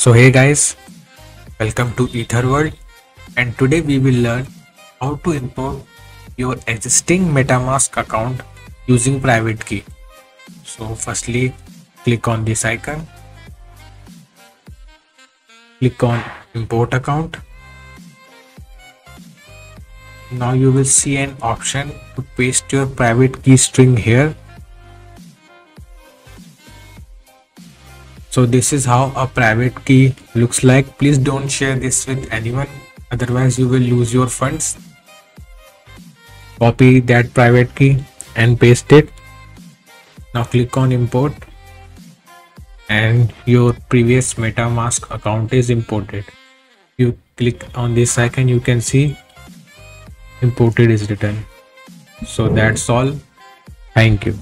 So hey guys, welcome to Etherworld and today we will learn how to import your existing MetaMask account using private key. So firstly click on this icon, click on import account. Now you will see an option to paste your private key string here so this is how a private key looks like. Please don't share this with anyone. Otherwise you will lose your funds. Copy that private key and paste it. Now click on import. And your previous metamask account is imported. You click on this icon you can see imported is written. So that's all. Thank you